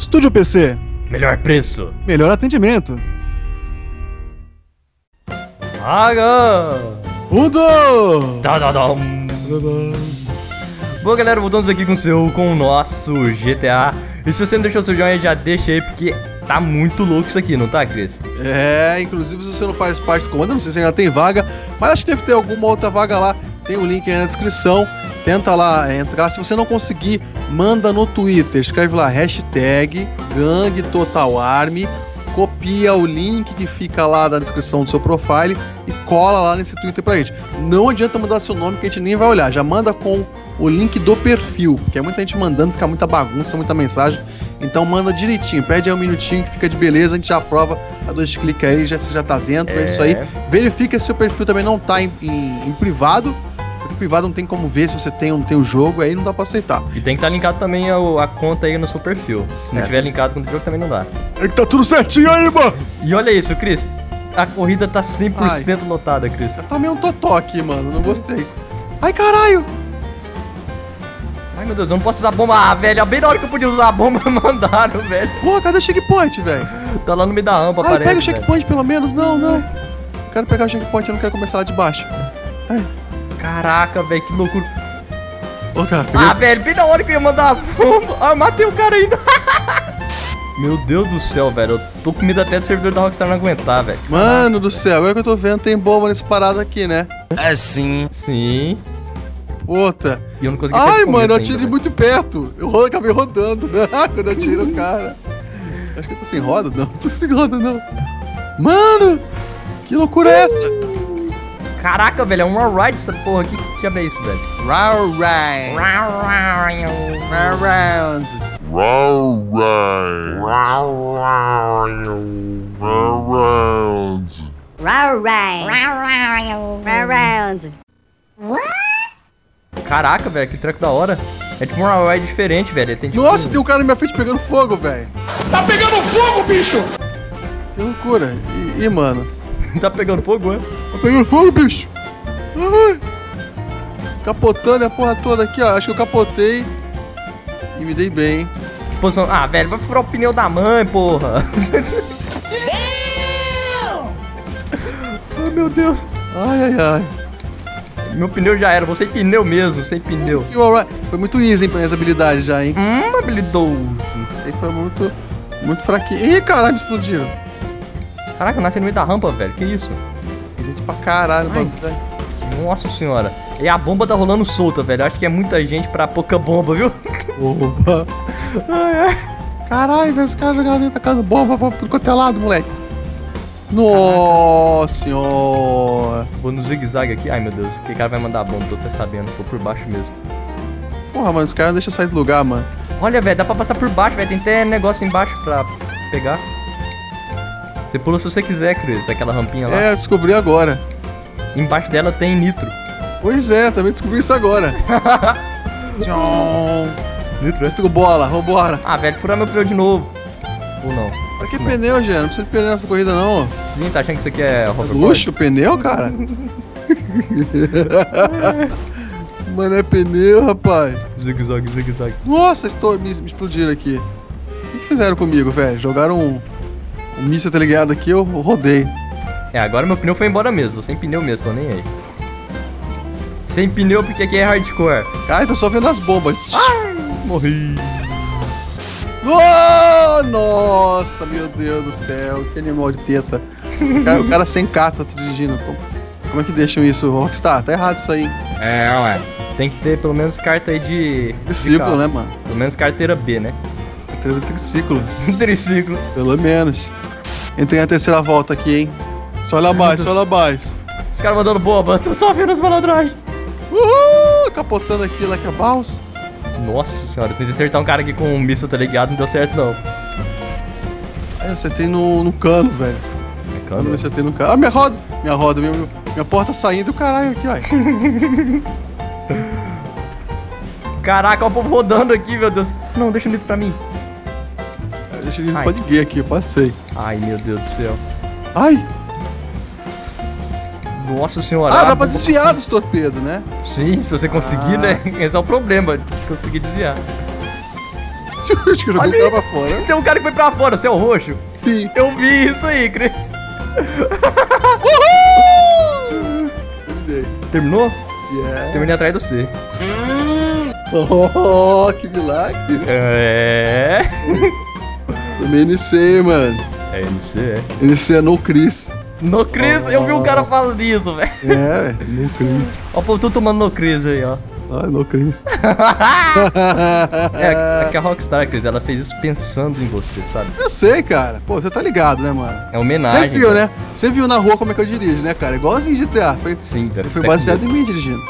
Estúdio PC. Melhor preço. Melhor atendimento. Paga! Udo! Tadadam. Bom, galera, voltamos aqui com o seu, com o nosso GTA. E se você não deixou seu joinha, já deixa aí, porque tá muito louco isso aqui, não tá, Cris? É, inclusive se você não faz parte do comando, não sei se ainda tem vaga, mas acho que deve ter alguma outra vaga lá. Tem o link aí na descrição. Tenta lá entrar. Se você não conseguir, manda no Twitter. Escreve lá hashtag Gangue Total Army. Copia o link que fica lá na descrição do seu profile e cola lá nesse Twitter pra gente. Não adianta mudar seu nome que a gente nem vai olhar. Já manda com o link do perfil, porque é muita gente mandando, fica muita bagunça, muita mensagem. Então manda direitinho, pede aí um minutinho que fica de beleza, a gente já aprova a dois cliques aí, já, você já tá dentro, é, é isso aí. Verifica se seu perfil também não tá em, em, em privado, privado não tem como ver se você tem ou não tem o jogo, aí não dá pra aceitar. E tem que estar tá linkado também a, a, conta aí no seu perfil. Se não é. tiver linkado com o jogo, também não dá. É que tá tudo certinho aí, mano! E olha isso, Cris. A corrida tá 100% Ai. lotada, Cris. Eu tomei um totó aqui, mano. Não gostei. Ai, caralho! Ai, meu Deus, eu não posso usar bomba. Ah, velho, bem na hora que eu podia usar a bomba, mandaram, velho. Porra, cadê o checkpoint, velho? tá lá no meio da rampa, Ai, parece, pega o checkpoint velho. pelo menos. Não, não. Quero pegar o checkpoint, eu não quero começar lá de baixo. Ai. Caraca, velho, que loucura. Ô, cara, peguei... Ah, velho, bem na hora que eu ia mandar a bomba. Ah, eu matei o cara ainda. Meu Deus do céu, velho. Eu tô com medo até do servidor da Rockstar não aguentar, velho. Mano do céu, agora que eu tô vendo, tem bomba nesse parado aqui, né? É sim. Sim. Puta. E eu não consegui Ai, mano, eu atirei muito perto. Eu acabei rodando quando eu atiro o cara. Acho que eu tô sem roda, não. Tô sem roda, não. Mano! Que loucura é essa? Caraca, velho, é um alright essa porra aqui. Que diabo é isso, velho? Alright. Round. Round. Round. Caraca, velho, que tranco da hora. É tipo um alright diferente, velho. Tem tipo Nossa, tem um cara na minha frente pegando fogo, velho. Tá pegando fogo, bicho! Que loucura. Ih, mano. tá pegando fogo, hein? Tá pegando fogo, bicho. Ai. Capotando a porra toda aqui, ó. Acho que eu capotei. E me dei bem. Posição... Ah, velho, vai furar o pneu da mãe, porra. Ai, meu Deus. Ai, ai, ai. Meu pneu já era, vou sem pneu mesmo, sem pneu. Foi muito easy pra minhas habilidades já, hein? Hum, habilidoso. Aí foi muito, muito fraquinho. Ih, caralho, explodiram. Caraca, eu nasci no meio da rampa, velho. Que isso? Gente pra caralho, mano. Nossa senhora. E a bomba tá rolando solta, velho. Acho que é muita gente pra pouca bomba, viu? Opa. Caralho, velho, os caras jogando tacando bomba pra tudo quanto é lado, moleque. Nossa senhora. Vou no zigue-zague aqui. Ai, meu Deus. Que cara vai mandar bomba? Tô você sabendo. Vou por baixo mesmo. Porra, mano. Os caras não deixam sair do lugar, mano. Olha, velho. Dá pra passar por baixo, velho. Tem até negócio embaixo pra pegar. Você pula se você quiser, Chris. Aquela rampinha lá. É, eu descobri agora. Embaixo dela tem nitro. Pois é, também descobri isso agora. nitro, é? Nitro bola, vambora. Ah, velho, furar meu pneu de novo. Ou não? Pra que pneu, Jean? Não precisa de pneu nessa corrida, não. Sim, tá achando que isso aqui é hoverboard? Luxo, pneu, cara? Mano, é pneu, rapaz. Zigue-zague, zigue-zague. Nossa, estou, me, me explodiram aqui. O que fizeram comigo, velho? Jogaram um, um míssil ligado aqui, eu rodei. É, agora meu pneu foi embora mesmo. Sem pneu mesmo, tô nem aí. Sem pneu porque aqui é hardcore. Ai, tô só vendo as bombas. Ai, morri. Oh, nossa, meu Deus do céu, que animal de teta. O cara, o cara sem carta tá dirigindo. Como, como, é que deixam isso? Rockstar, tá errado isso aí. É, ué. Tem que ter pelo menos carta aí de. Triciclo, né, mano? Pelo menos carteira B, né? Carteira triciclo. triciclo. Pelo menos. Entrei na terceira volta aqui, hein? Só olha mais, só olha mais. Os caras mandando boba, tô só vendo as malandragens. Uhul! Capotando aqui, like a bounce. Nossa senhora, tentei acertar um cara aqui com um míssil, tá ligado? Não deu certo, não. É, eu acertei no, no cano, velho. É cano? Eu acertei no cano. Ah, minha roda! Minha roda, minha, minha porta saindo, caralho, aqui, ai. Caraca, o povo rodando aqui, meu Deus. Não, deixa o nitro pra mim. Pra ninguém aqui, eu passei. Ai, meu Deus do céu. Ai! Nossa senhora. Ah, dá pra desviar dos torpedos, né? Sim, se você conseguir, ah. né? Esse é o problema, conseguir desviar. Acho que jogou Olha isso. pra fora. Tem um cara que foi pra fora, você é o roxo? Sim. Eu vi isso aí, Cris. Terminei. Terminou? Yeah. Terminei atrás do C. Oh, que milagre. É. Também NC, mano. É, sei, é. NC é no Chris. No Cris, eu vi um cara falando isso, velho. É, velho. No Chris. Ó, o povo tudo tomando no Cris aí, ó. Ah, no Chris. É, é que a Rockstar, Cris, ela fez isso pensando em você, sabe? Eu sei, cara. Pô, você tá ligado, né, mano? É homenagem. Você viu, cara. né? Você viu na rua como é que eu dirijo, né, cara? Igualzinho GTA. Foi, Sim, velho. foi baseado em mim dirigindo.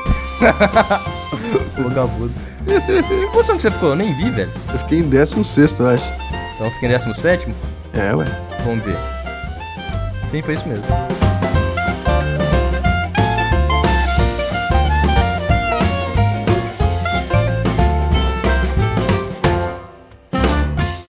Vagabundo. Que posição que você ficou? Eu nem vi, velho. Eu fiquei em 16, eu acho. Então fiquei em 17 É, ué. Vamos ver. Sim, foi isso mesmo.